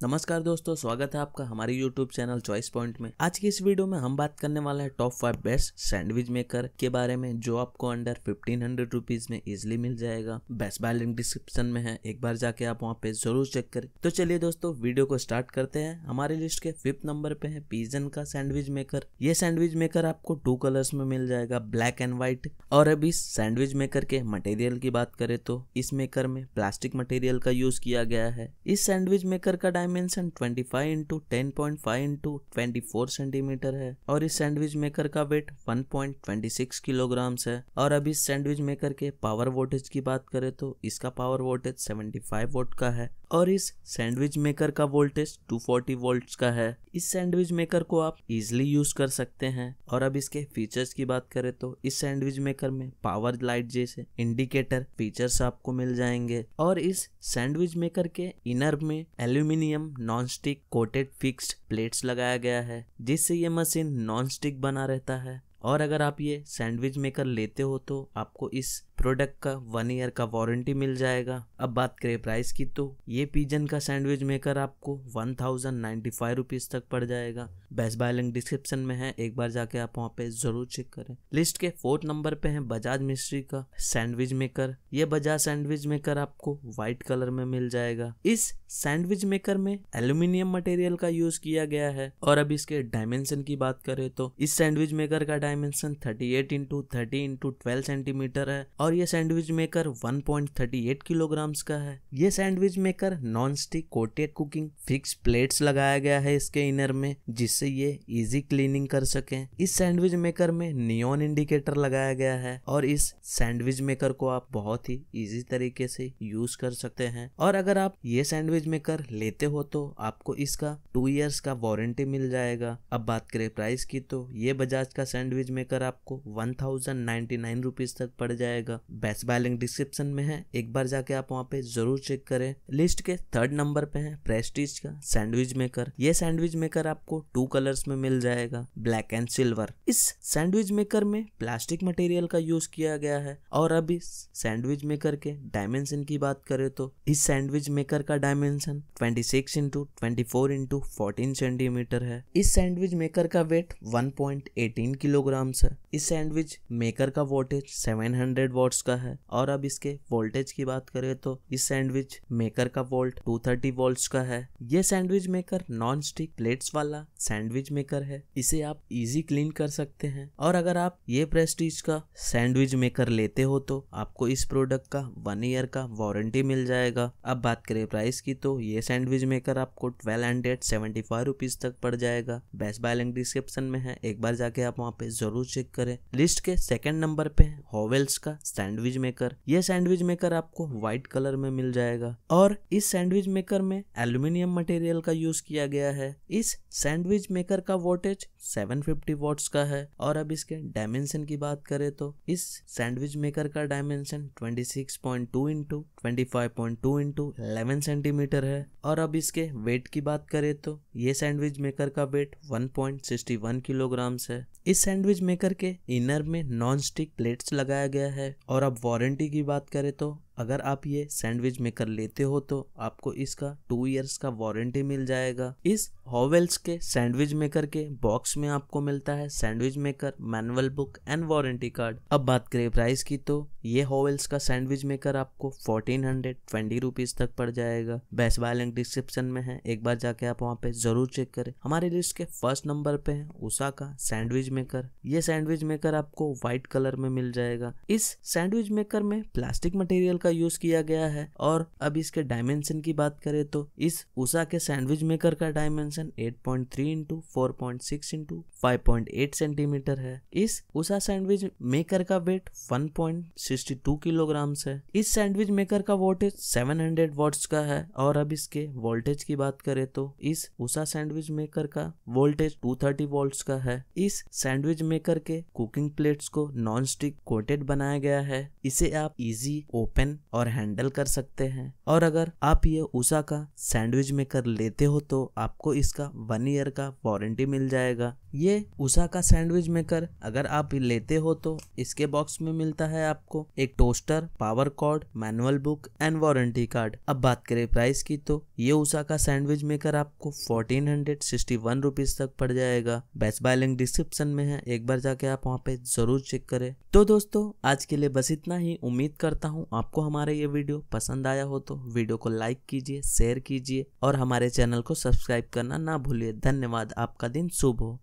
नमस्कार दोस्तों, स्वागत है आपका हमारे YouTube चैनल चॉइस पॉइंट में। आज की इस वीडियो में हम बात करने वाले हैं top five best sandwich maker के बारे में, जो आपको अंडर फिफ्टीन हंड्रेड रुपीज़ में इजिली मिल जाएगा। बेस्ट बाय लिंक डिस्क्रिप्शन में है, एक बार जाके आप वहाँ पे ज़रूर चेक करें। तो चलिए दोस्तों, वीडियो को स्टार्ट करते हैं। हमारे लिस्ट के फिफ्थ नंबर पे है पीजन का सैंडविच मेकर ये सैंडविच मेकर आपको टू कलर्स में मिल जाएगा ब्लैक एंड व्हाइट और इस सैंडविच मेकर के मटेरियल की बात करें तो इस मेकर में प्लास्टिक मटेरियल का यूज़ किया गया है। इस सैंडविच मेकर का dimension 25 into ten point five into twenty four centimetre है। और इस सैंडविच मेकर का वेट 1.26 किलोग्राम है। और अब इस सैंडविच मेकर के पावर वोल्टेज की बात करें तो इसका पावर वोल्टेज 75 वोल्ट का है। और इस सैंडविच मेकर का वोल्टेज 240 वोल्ट्स का है। इस सैंडविच मेकर को आप इजिली यूज़ कर सकते हैं। और अब इसके फीचर्स की बात करें तो इस सैंडविच मेकर में पावर लाइट जैसे इंडिकेटर फीचर्स आपको मिल जाएँगे। और इस सैंडविच मेकर के इनर में aluminium non stick coated fixed plates लगाया गया है, जिससे ये मशीन नॉन स्टिक बना रहता है। और अगर आप ये सैंडविच मेकर लेते हो तो आपको इस प्रोडक्ट का वन ईयर का वारंटी मिल जाएगा। अब बात करें प्राइस की तो ये पिजन का सैंडविच मेकर आपको one thousand ninety five rupees तक पड़ जाएगा। बेस्ट बाय लिंक डिस्क्रिप्शन में है, एक बार जाके आप वहाँ पे ज़रूर चेक करें। लिस्ट के फोर्थ नंबर पे है बजाज मिस्ट्री का सैंडविच मेकर। ये बजाज सैंडविच मेकर आपको व्हाइट कलर में मिल जाएगा। इस सैंडविच मेकर में एल्यूमिनियम मटेरियल का यूज़ किया गया है। और अब इसके डायमेंशन की बात करें तो इस सैंडविच मेकर का dimension thirty eight into thirty into twelve centimetre है और ये सैंडविच मेकर 1.38 किलोग्राम्स का है। ये sandwich maker non stick coated cooking fix plates लगाया गया है इसके इनर में, जिससे ये इजी क्लीनिंग कर सके। इस सैंडविच मेकर में नियोन इंडिकेटर लगाया गया है और इस सैंडविच मेकर को आप बहुत ही इजी तरीके से यूज़ कर सकते हैं। और अगर आप ये सैंडविच मेकर लेते हो तो आपको इसका टू ईयर्स का वारंटी मिल जाएगा। अब बात करें प्राइस की तो ये बजाज का सैंडविच मेकर आपको one thousand ninety nine rupees तक पड़ जाएगा। बेस्ट बाय लिंक डिस्क्रिप्शन में है। एक बार जाके आप वहाँ पे ज़रूर चेक करें। लिस्ट के थर्ड नंबर पे है प्रेस्टीज का सैंडविच मेकर ये सैंडविच मेकर आपको टू कलर्स में मिल जाएगा ब्लैक एंड सिल्वर इस सैंडविच मेकर में प्लास्टिक मटेरियल का यूज़ किया गया है। और अब इस सैंडविच मेकर के डायमेंशन की बात करें तो इस सैंडविच मेकर का dimension 26 six into twenty four into fourteen centimetre है। इस सैंडविच मेकर का वेट 1.18 किलोग्राम है। इस सैंडविच मेकर का वोल्टेज 700 वॉट्स का है। और अब इसके वोल्टेज की बात करें तो इस सैंडविच मेकर का वोल्ट 230 वोल्ट्स का है। ये sandwich maker non stick plates वाला सैंडविच मेकर है। इसे आप इजी क्लीन कर सकते हैं। और अगर आप ये प्रेस्टीज का सैंडविच मेकर लेते हो तो आपको इस प्रोडक्ट का वन ईयर का वारंटी मिल जाएगा। अब बात करें प्राइस की तो ये सैंडविच मेकर आपको twelve hundred seventy five rupees तक पड़ जाएगा। बेस्ट बाय लिंक डिस्क्रिप्शन में है। एक बार जाके आप वहाँ पे ज़रूर चेक करें। लिस्ट के सेकंड नंबर पे होवेल्स का सैंडविच मेकर ये सैंडविच मेकर आपको व्हाइट कलर में मिल जाएगा। और इस सैंडविच मेकर में एल्यूमिनियम मटेरियल का यूज़ किया गया है। इस सैंडविच मेकर का वोल्टेज 750 वॉट्स का है। और अब इसके डायमेंशन की बात करें तो इस सैंडविच मेकर का dimension 26.2 six point two into twenty five point two into eleven centimetre है। और अब इसके वेट की बात करें तो ये सैंडविच मेकर का वेट 1.61 किलोग्राम्स है। इस सैंडविच मेकर के इनर में नॉन स्टिक प्लेट्स लगाया गया है। और अब वारंटी की बात करें तो अगर आप ये सैंडविच मेकर लेते हो तो आपको इसका टू इयर्स का वारंटी मिल जाएगा। इस हॉवेल्स के सैंडविच मेकर के बॉक्स में आपको मिलता है sandwich maker manual book and warranty card अब बात करें प्राइस की तो ये हॉवेल्स का सैंडविच मेकर आपको फोर्टीन हंड्रेड ट्वेंटी रुपीज़ तक पड़ जाएगा। बेस्ट बाय लिंक डिस्क्रिप्शन में है, एक बार जाके आप वहाँ पे ज़रूर चेक करें। हमारे लिस्ट के फ़र्स्ट नंबर पे है उषा का सैंडविच मेकर। ये सैंडविच मेकर आपको व्हाइट कलर में मिल जाएगा। इस सैंडविच मेकर में प्लास्टिक मटेरियल का यूज़ किया गया है। और अब इसके डायमेंशन की बात करें तो इस उषा के सैंडविच मेकर का dimension 8.3 point three into four point six into five point eight centimetre है। इस उषा सैंडविच मेकर का वेट 1.62 किलोग्राम है। इस सैंडविच मेकर का वोल्टेज सेवन हंड्रेड वॉट्स का है। और अब इसके वोल्टेज की बात करें तो इस उषा सैंडविच मेकर का वोल्टेज 230 वोल्ट्स का है। इस सैंडविच मेकर के कुकिंग प्लेट्स को नॉन स्टिक कोटेड बनाया गया है। इसे आप इजी ओपन ओपन और हैंडल कर सकते हैं। और अगर आप ये उषा का सैंडविच मेकर लेते हो तो आपको इसका वन ईयर का वारंटी मिल जाएगा। ये उषा का सैंडविच मेकर अगर आप लेते हो तो इसके बॉक्स में मिलता है आपको एक toaster, power cord, manual book and warranty card. अब बात करें प्राइस की तो ये उषा का सैंडविच मेकर आपको fourteen hundred sixty one rupees तक पड़ जाएगा। बेस्ट बाय लिंक डिस्क्रिप्शन में है, एक बार जाके आप वहाँ पे ज़रूर चेक करें। तो दोस्तों, आज के लिए बस इतना ही। उम्मीद करता हूँ आपको हमारा ये वीडियो पसंद आया हो तो वीडियो को लाइक कीजिए शेयर कीजिए और हमारे चैनल को सब्सक्राइब करना ना भूलिए। धन्यवाद। आपका दिन शुभ हो।